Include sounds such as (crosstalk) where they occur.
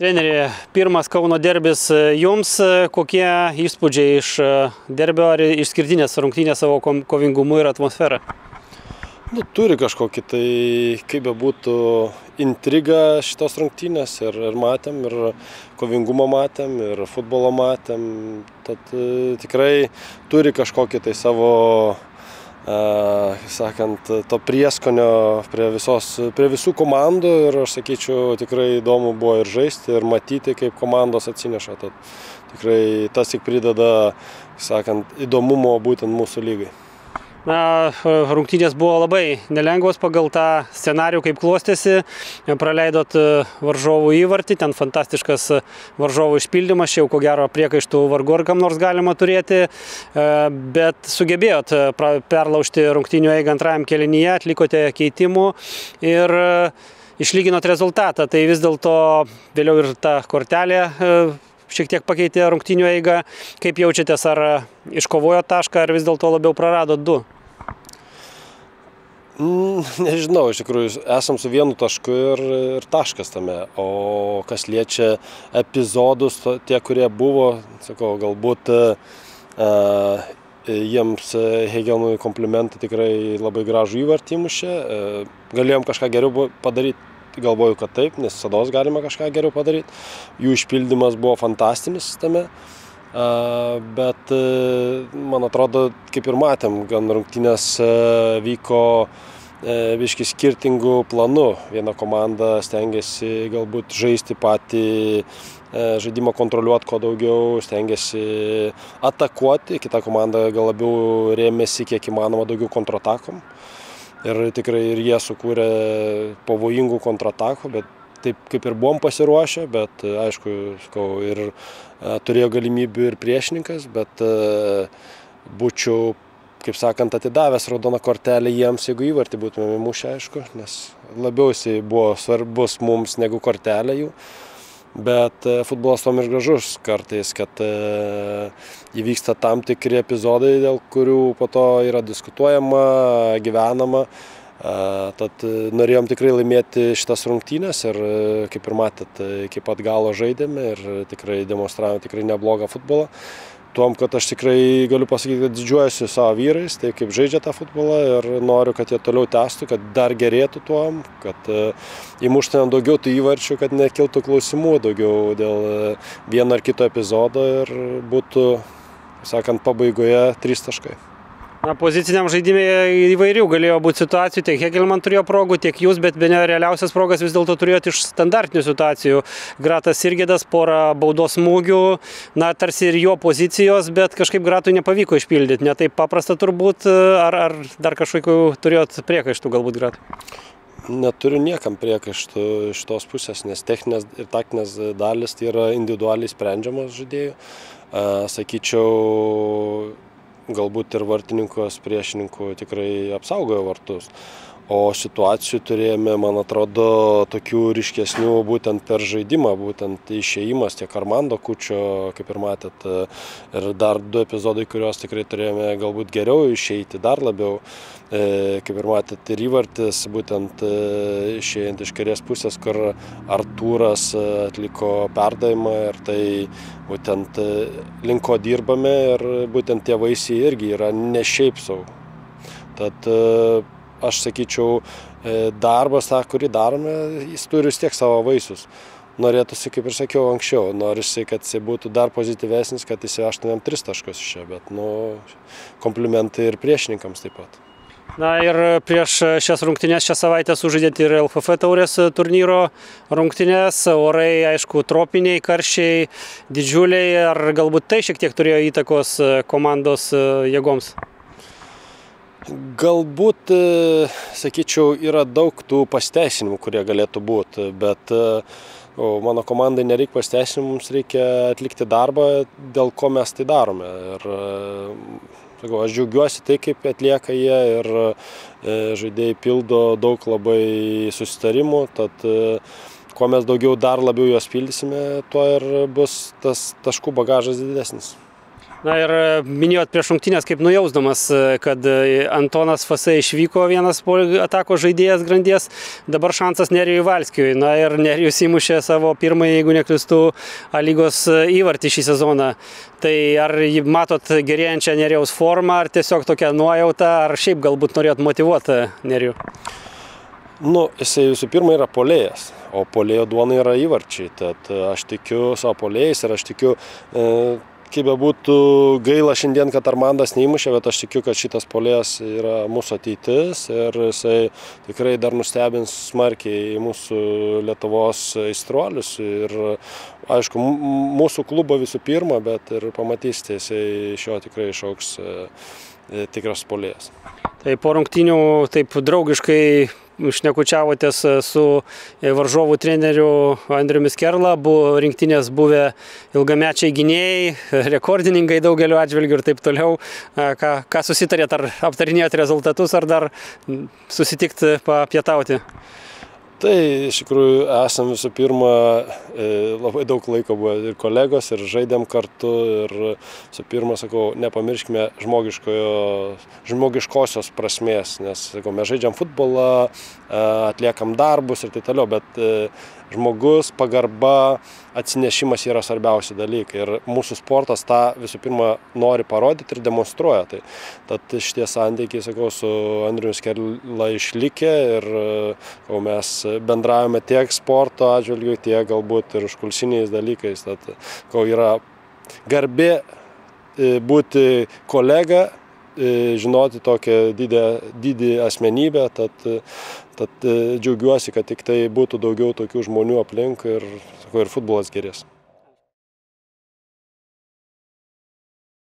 Treneri, pirmas Kauno derbis jums, kokie įspūdžiai iš derbio ar išskirtinės rungtynės savo kovingumu ir atmosferą? Nu, turi kažkokį tai, kaip be būtų, intrigą šitos rungtynės ir, ir matėm, ir kovingumą matėm, ir futbolo matėm. Tad tikrai turi kažkokį tai savo sakant, to prieskonio prie, visos, prie visų komandų ir aš sakyčiau, tikrai įdomu buvo ir žaisti, ir matyti, kaip komandos atsineša. Tad tikrai tas tik prideda, sakant, įdomumo būtent mūsų lygai na rungtynės buvo labai nelengvos pagal tą scenarijų kaip klostėsi praleidot e, varžovų įvartį ten fantastiškas varžovų išpildymas čia jau ko gero priekaištų vargu ar kam nors galima turėti e, bet sugebėjot e, perlaužti rungtynių eigą antrajam kėlinyje atlikote keitimų ir išlyginot rezultatą tai vis dėlto vėliau ir ta kortelė šiek tiek pakeitė rungtynių eigą. Kaip jaučiatės, ar iškovojot tašką, ar vis dėlto labiau praradot du? Mm, (laughs) nežinau, iš tikrųjų, esam su vienu tašku ir, ir taškas tame. O kas liečia epizodus, tie, kurie buvo, sakau, galbūt uh, jiems Hegelnui komplimentai tikrai labai gražų įvartį mušė. Uh, galėjom kažką geriau padaryti galvoju, kad taip, nes visada galima kažką geriau padaryti. Jų išpildymas buvo fantastinis tame. Bet man atrodo, kaip ir matėm, gan rungtynės vyko viški skirtingų planų. Viena komanda stengiasi galbūt žaisti patį žaidimą kontroliuoti kuo daugiau, stengiasi atakuoti, kita komanda gal labiau rėmėsi kiek įmanoma daugiau kontratakom ir tikrai ir jie sukūrė pavojingų kontratakų, bet taip kaip ir buvom pasiruošę, bet aišku, skau, ir a, turėjo galimybių ir priešininkas, bet a, būčiau, kaip sakant, atidavęs raudoną kortelę jiems, jeigu įvartį būtume įmušę, aišku, nes labiau jisai buvo svarbus mums negu kortelė jų bet e, futbolas tom ir gražus kartais, kad e, įvyksta tam tikri epizodai, dėl kurių po to yra diskutuojama, gyvenama. E, tad norėjom tikrai laimėti šitas rungtynės ir, kaip ir matėt, iki pat galo žaidėme ir tikrai demonstravome tikrai neblogą futbolą. Tuom, kad aš tikrai galiu pasakyti, kad didžiuojasi savo vyrais, tai kaip žaidžia tą futbolą ir noriu, kad jie toliau tęstų, kad dar gerėtų tuom, kad e, įmuštumėm daugiau tų įvarčių, kad nekiltų klausimų daugiau dėl e, vieno ar kito epizodo ir būtų, sakant, pabaigoje trys taškai na poziciniam žaidime įvairių galėjo būt situacijų. Tiek hegelman turėjo progų tiek jūs bet bene realiausias progas vis dėlto turėjot iš standartinių situacijų. Gratas sirvydas porą baudos smūgių. Na tarsi ir jo pozicijos bet kažkaip gratui nepavyko išpildyt ne taip paprasta turbūt ar ar dar kažkokių turėjot priekaištų galbūt gratui Neturiu niekam priekaištų iš tos pusės, nes techninės ir taktinės dalis tai yra individualiai sprendžiamos žaidėjų. Sakyčiau, galbūt ir vartininkas priešininkų tikrai apsaugojo vartus. O situacijų turėjome man atrodo tokių ryškesnių būtent per žaidimą būtent išėjimas tiek armando kučio kaip ir matėt ir dar du epizodai kuriuos tikrai turėjome galbūt geriau išeiti dar labiau e, kaip ir matėt ir įvartis būtent e, išėjant iš kairės pusės kur artūras atliko perdavimą ir tai būtent link ko dirbame ir būtent tie vaisiai irgi yra ne šiaip sau tad aš sakyčiau, e, darbas tą, kurį darome, jis turi vis tiek savo vaisius. Norėtųsi, kaip ir sakiau anksčiau, norisi, kad jis būtų dar pozityvesnis, kad įsivežtumėm tris taškus iš čia, bet, nu, komplimentai ir priešininkams taip pat. Na ir prieš šias rungtynės šią savaitę sužaidėt ir LFF taurės turnyro rungtynės, orai, aišku, tropiniai, karščiai, didžiuliai, ar galbūt tai šiek tiek turėjo įtakos komandos jėgoms? Galbūt, e, sakyčiau, yra daug tų pasteisinimų, kurie galėtų būti, bet e, o, mano komandai nereikia pasteisinimų, mums reikia atlikti darbą, dėl ko mes tai darome. Ir, e, sakau, aš džiaugiuosi tai, kaip atlieka jie ir žaidėjai pildo daug labai susitarimų, tad kuo mes daugiau dar labiau juos pildysime, tuo ir bus tas taškų bagažas didesnis. Na ir minėjot prieš rungtynes kaip nujausdamas kad antonas fasa išvyko vienas atakos žaidėjas grandies dabar šansas nerijui valskiui. Na ir nerijus įmušė savo pirmąjį jeigu neklystu a lygos įvartį šį sezoną. Tai ar matot gerėjančią nerijaus formą ar tiesiog tokia nuojauta ar šiaip galbūt norėjot motyvuot nerijų nu jisai visų pirma yra puolėjas o puolėjo duona yra įvarčiai. Tad aš tikiu savo puolėjais ir aš tikiu e, kaip bebūtų gaila šiandien, kad Armandas neįmušė, bet aš tikiu, kad šitas polės yra mūsų ateitis ir jisai tikrai dar nustebins smarkiai mūsų Lietuvos aistruolius ir aišku, mūsų klubo visų pirma, bet ir pamatysite, jisai iš jo tikrai išauks e, e, tikras polės. Tai po rungtinių taip draugiškai šnekučiavotės su varžovų treneriu Andriumi Skerla, buvo rinktinės buvę ilgamečiai gynėjai, (laughs) rekordininkai daugeliu atžvilgių ir taip toliau. Ką, ką susitarėt, ar aptarinėjot rezultatus, ar dar susitikti papietauti? Tai iš tikrųjų esam visų pirma e, labai daug laiko buvo ir kolegos, ir žaidėm kartu, ir visų pirma, sakau, nepamirškime žmogiškosios prasmės, nes, sakau, mes žaidžiam futbolą, e, atliekam darbus ir taip toliau, bet e, žmogus, pagarba, atsinešimas yra svarbiausi dalykai. Ir mūsų sportas tą visų pirma nori parodyti ir demonstruoja. Tai, tad šitie santykiai, sakau, su Andriu Skerla išlikę ir jau mes bendravome tiek sporto atžvilgiu, tiek galbūt ir užkulsiniais dalykais. Tad kau yra garbė e, būti kolega žinoti tokią didę, didį asmenybę, tad, tad e, džiaugiuosi, kad tik tai būtų daugiau tokių žmonių aplink ir, ir futbolas gerės.